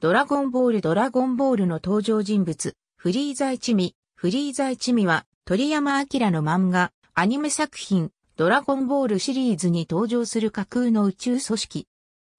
ドラゴンボールドラゴンボールの登場人物、フリーザ一味。フリーザ一味は、鳥山明の漫画、アニメ作品、ドラゴンボールシリーズに登場する架空の宇宙組織。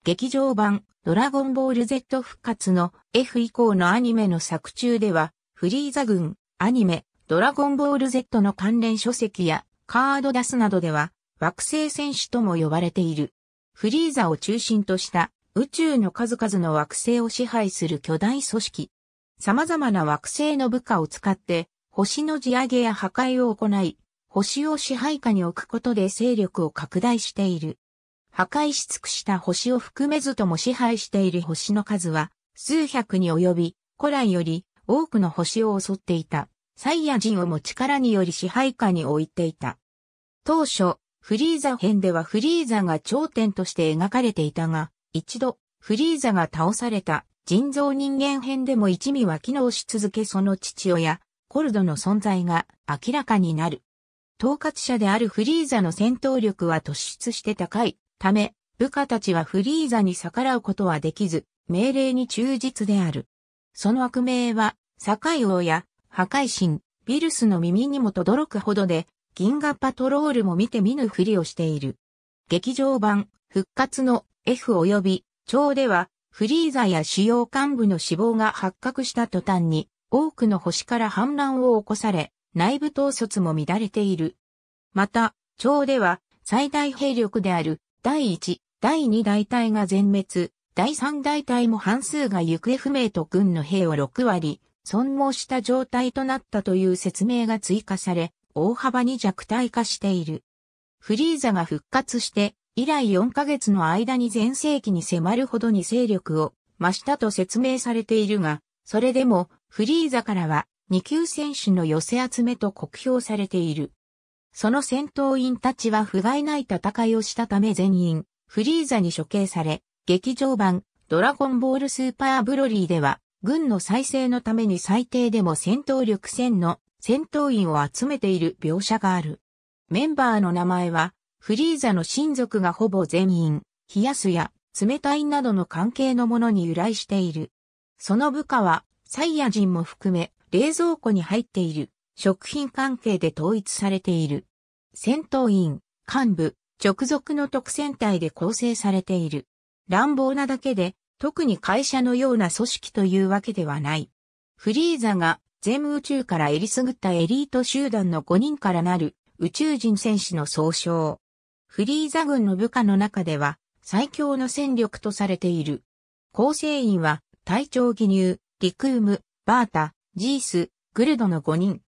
劇場版、ドラゴンボール Z 復活の F 以降のアニメの作中では、フリーザ軍、アニメ、ドラゴンボール Z の関連書籍やカードダスなどでは、惑星戦士とも呼ばれている。フリーザを中心とした宇宙の数々の惑星を支配する巨大組織。様々な惑星の部下を使って、星の地上げや破壊を行い、星を支配下に置くことで勢力を拡大している。破壊し尽くした星を含めずとも支配している星の数は、数百に及び、古来より多くの星を襲っていた。サイヤ人をも力により支配下に置いていた。当初、フリーザ編ではフリーザが頂点として描かれていたが、一度、フリーザが倒された人造人間編でも一味は機能し続けその父親、コルドの存在が明らかになる。統括者であるフリーザの戦闘力は突出して高いため、部下たちはフリーザに逆らうことはできず、命令に忠実である。その悪名は、堺王や破壊神、ビルスの耳にも轟くほどで、銀河パトロールも見て見ぬふりをしている。劇場版、復活の F 及び、超では、フリーザや主要幹部の死亡が発覚した途端に、多くの星から反乱を起こされ、内部統率も乱れている。また、超では、最大兵力である、第1、第2大隊が全滅、第3大隊も半数が行方不明と軍の兵を6割、損耗した状態となったという説明が追加され、大幅に弱体化している。フリーザが復活して、以来4ヶ月の間に全盛期に迫るほどに勢力を増したと説明されているが、それでもフリーザからは2級選手の寄せ集めと酷評されている。その戦闘員たちは不甲斐ない戦いをしたため全員フリーザに処刑され、劇場版ドラゴンボールスーパーブロリーでは軍の再生のために最低でも戦闘力1000の戦闘員を集めている描写がある。メンバーの名前はフリーザの親族がほぼ全員、冷やすや冷たいなどの関係のものに由来している。その部下は、サイヤ人も含め、冷蔵庫に入っている、食品関係で統一されている。戦闘員、幹部、直属の特戦隊で構成されている。乱暴なだけで、特に会社のような組織というわけではない。フリーザが全宇宙からえりすぐったエリート集団の5人からなる宇宙人戦士の総称。フリーザ軍の部下の中では最強の戦力とされている。構成員は隊長ギニュー、リクーム、バータ、ジース、グルドの5人。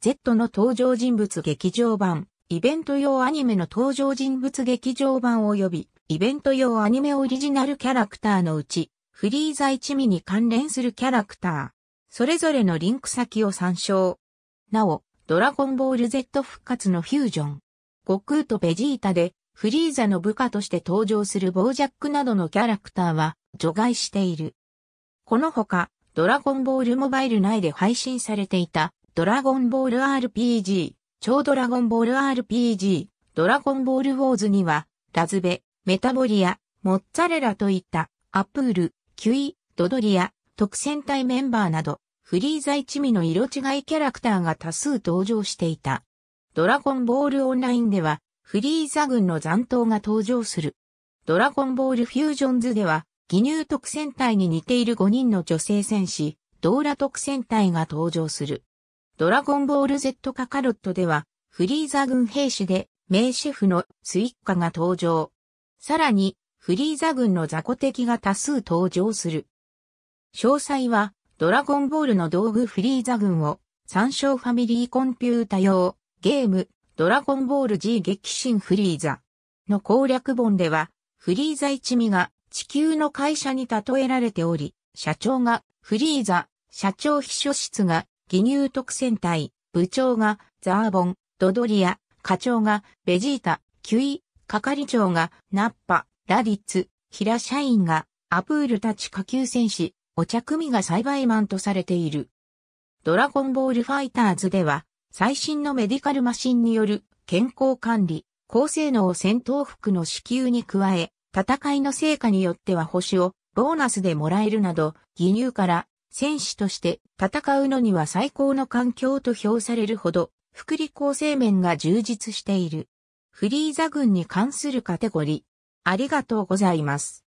Z の登場人物劇場版、イベント用アニメの登場人物劇場版及び、イベント用アニメオリジナルキャラクターのうち、フリーザ一味に関連するキャラクター、それぞれのリンク先を参照。なお、ドラゴンボール Z 復活のフュージョン、悟空とベジータでフリーザの部下として登場するボージャックなどのキャラクターは除外している。このほか、ドラゴンボールモバイル内で配信されていたドラゴンボール RPG、超ドラゴンボール RPG、ドラゴンボールウォーズには、ラズベ、メタボリア、モッツァレラといったアプール、キュイ、ドドリア、特戦隊メンバーなど、フリーザ一味の色違いキャラクターが多数登場していた。ドラゴンボールオンラインでは、フリーザ軍の残党が登場する。ドラゴンボールフュージョンズでは、義乳特戦隊に似ている5人の女性戦士、ドーラ特戦隊が登場する。ドラゴンボール Z カカロットでは、フリーザ軍兵士で、名シェフのスイッカが登場。さらに、フリーザ軍の雑魚敵が多数登場する。詳細は、ドラゴンボールの道具フリーザ軍を、参照ファミリーコンピュータ用、ゲーム、ドラゴンボール G 激震フリーザの攻略本では、フリーザ一味が地球の会社に例えられており、社長がフリーザ、社長秘書室が義乳特戦隊、部長がザーボン、ドドリア、課長がベジータ、キュイ、係長がナッパ、ラディッツ、平社員がアプールたち下級戦士、お茶組が栽培マンとされている。ドラゴンボールファイターズでは、最新のメディカルマシンによる健康管理、高性能戦闘服の支給に加え、戦いの成果によっては星をボーナスでもらえるなど、義乳から選手として戦うのには最高の環境と評されるほど、福利厚生面が充実している。フリーザ軍に関するカテゴリー。ありがとうございます。